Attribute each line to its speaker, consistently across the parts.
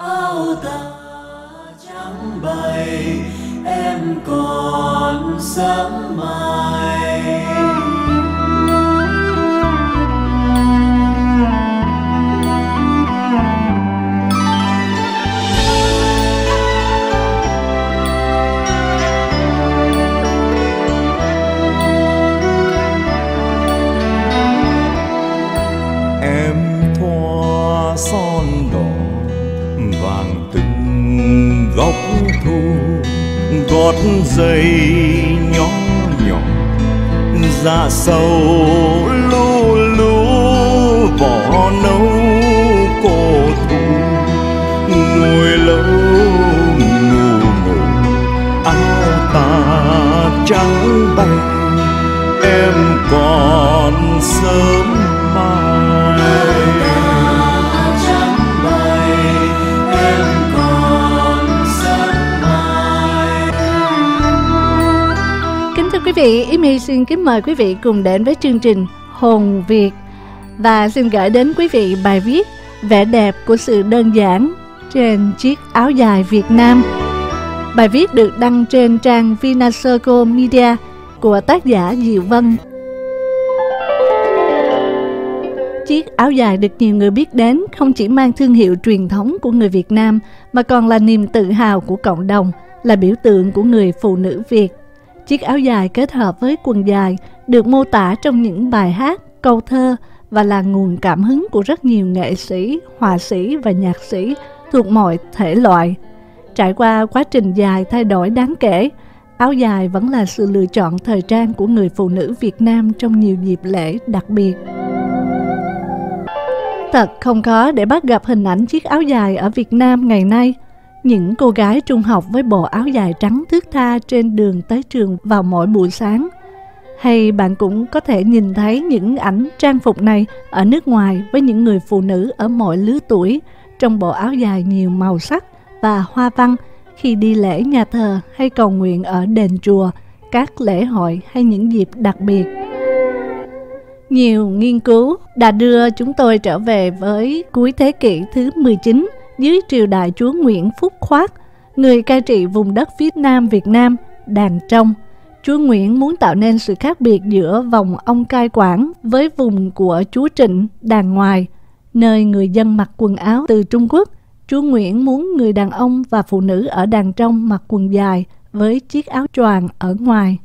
Speaker 1: áo ta trắng bay em còn sớm mai.
Speaker 2: Dây nhỏ nhỏ dạ
Speaker 3: sâu. Quý vị, Amy xin kính mời quý vị cùng đến với chương trình Hồn Việt và xin gửi đến quý vị bài viết Vẻ đẹp của sự đơn giản trên chiếc áo dài Việt Nam. Bài viết được đăng trên trang Vinacircle Media của tác giả Diệu Vân. Chiếc áo dài được nhiều người biết đến không chỉ mang thương hiệu truyền thống của người Việt Nam mà còn là niềm tự hào của cộng đồng, là biểu tượng của người phụ nữ Việt. Chiếc áo dài kết hợp với quần dài được mô tả trong những bài hát, câu thơ và là nguồn cảm hứng của rất nhiều nghệ sĩ, họa sĩ và nhạc sĩ thuộc mọi thể loại. Trải qua quá trình dài thay đổi đáng kể, áo dài vẫn là sự lựa chọn thời trang của người phụ nữ Việt Nam trong nhiều dịp lễ đặc biệt. Thật không khó để bắt gặp hình ảnh chiếc áo dài ở Việt Nam ngày nay. Những cô gái trung học với bộ áo dài trắng thước tha trên đường tới trường vào mỗi buổi sáng. Hay bạn cũng có thể nhìn thấy những ảnh trang phục này ở nước ngoài với những người phụ nữ ở mọi lứa tuổi trong bộ áo dài nhiều màu sắc và hoa văn khi đi lễ nhà thờ hay cầu nguyện ở đền chùa, các lễ hội hay những dịp đặc biệt. Nhiều nghiên cứu đã đưa chúng tôi trở về với cuối thế kỷ thứ 19 dưới triều đại chúa Nguyễn Phúc Khoát, người cai trị vùng đất phía Nam Việt Nam, đàn trong. Chúa Nguyễn muốn tạo nên sự khác biệt giữa vòng ông cai quản với vùng của chúa Trịnh, đàn ngoài, nơi người dân mặc quần áo từ Trung Quốc. Chúa Nguyễn muốn người đàn ông và phụ nữ ở đàn trong mặc quần dài với chiếc áo choàng ở ngoài.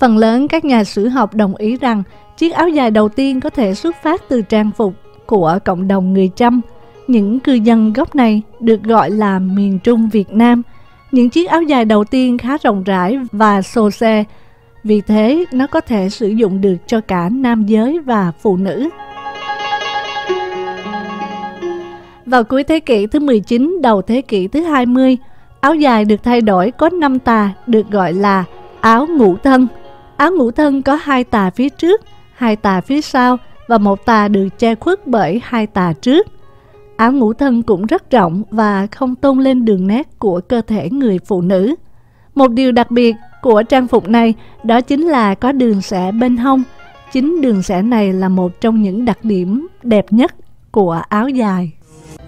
Speaker 3: Phần lớn các nhà sử học đồng ý rằng chiếc áo dài đầu tiên có thể xuất phát từ trang phục của cộng đồng người Chăm. Những cư dân gốc này được gọi là miền Trung Việt Nam. Những chiếc áo dài đầu tiên khá rộng rãi và xô xe, vì thế nó có thể sử dụng được cho cả nam giới và phụ nữ. Vào cuối thế kỷ thứ 19, đầu thế kỷ thứ 20, áo dài được thay đổi có 5 tà được gọi là áo ngũ thân. Áo ngũ thân có hai tà phía trước, hai tà phía sau và một tà được che khuất bởi hai tà trước. Áo ngũ thân cũng rất rộng và không tôn lên đường nét của cơ thể người phụ nữ. Một điều đặc biệt của trang phục này đó chính là có đường xẻ bên hông. Chính đường xẻ này là một trong những đặc điểm đẹp nhất của áo dài.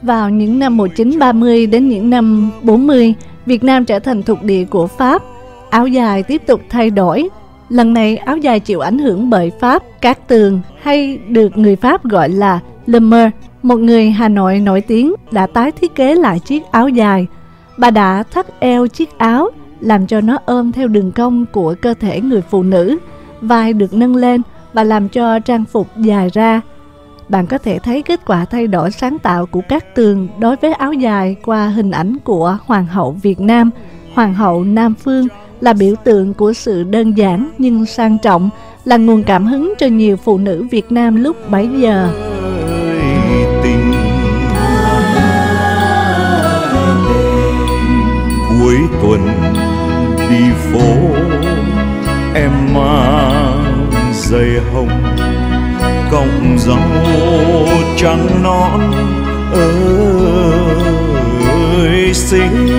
Speaker 3: Vào những năm 1930 đến những năm 40, Việt Nam trở thành thuộc địa của Pháp. Áo dài tiếp tục thay đổi. Lần này áo dài chịu ảnh hưởng bởi Pháp, các Tường hay được người Pháp gọi là Le Mer, một người Hà Nội nổi tiếng đã tái thiết kế lại chiếc áo dài. Bà đã thắt eo chiếc áo làm cho nó ôm theo đường cong của cơ thể người phụ nữ, vai được nâng lên và làm cho trang phục dài ra. Bạn có thể thấy kết quả thay đổi sáng tạo của các tường đối với áo dài qua hình ảnh của Hoàng hậu Việt Nam, Hoàng hậu Nam Phương là biểu tượng của sự đơn giản nhưng sang trọng, là nguồn cảm hứng cho nhiều phụ nữ Việt Nam lúc bấy giờ.
Speaker 2: Cuối tuần đi phố, em mang giày hồng, cọng rau trắng non. Ơi, xinh.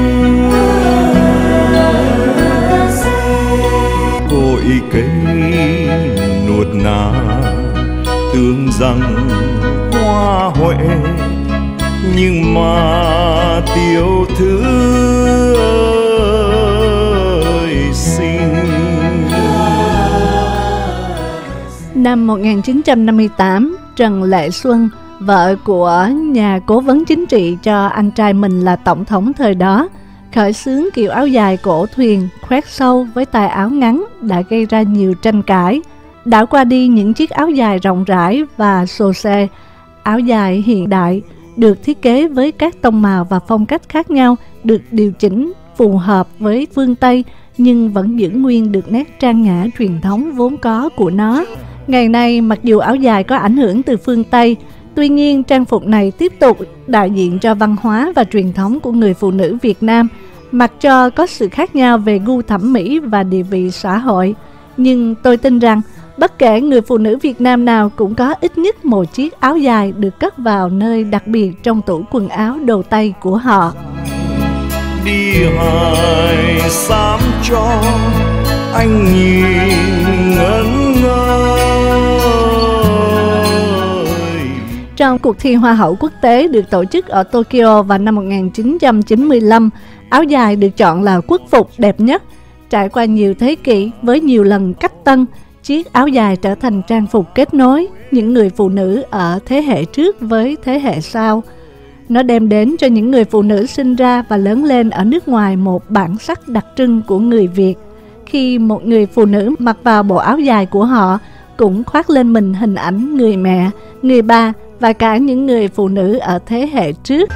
Speaker 2: Cội cây nuột nà tương rằng hoa huệ nhưng mà tiểu thư ơi xin
Speaker 1: Năm 1958, Trần Lệ Xuân, vợ của nhà cố vấn chính trị cho anh trai mình là tổng thống thời đó, khởi xướng kiểu áo dài cổ thuyền khoét sâu với tay áo ngắn đã gây ra nhiều tranh cãi. Đã qua đi những chiếc áo dài rộng rãi và xô xe, áo dài hiện đại được thiết kế với các tông màu và phong cách khác nhau, được điều chỉnh phù hợp với phương Tây nhưng vẫn giữ nguyên được nét trang nhã truyền thống vốn có của nó. Ngày nay, mặc dù áo dài có ảnh hưởng từ phương Tây, tuy nhiên trang phục này tiếp tục đại diện cho văn hóa và truyền thống của người phụ nữ Việt Nam, mặc cho có sự khác nhau về gu thẩm mỹ và địa vị xã hội. Nhưng tôi tin rằng, bất kể người phụ nữ Việt Nam nào cũng có ít nhất một chiếc áo dài được cất vào nơi đặc biệt trong tủ quần áo đồ Tây của họ.
Speaker 2: đi hải sám cho anh nhìn ngẩn ngơi
Speaker 1: Trong cuộc thi Hoa hậu quốc tế được tổ chức ở Tokyo vào năm 1995, áo dài được chọn là quốc phục đẹp nhất. Trải qua nhiều thế kỷ với nhiều lần cách tân, chiếc áo dài trở thành trang phục kết nối những người phụ nữ ở thế hệ trước với thế hệ sau. Nó đem đến cho những người phụ nữ sinh ra và lớn lên ở nước ngoài một bản sắc đặc trưng của người Việt. Khi một người phụ nữ mặc vào bộ áo dài của họ, cũng khoác lên mình hình ảnh người mẹ, người ba và cả những người phụ nữ ở thế hệ trước.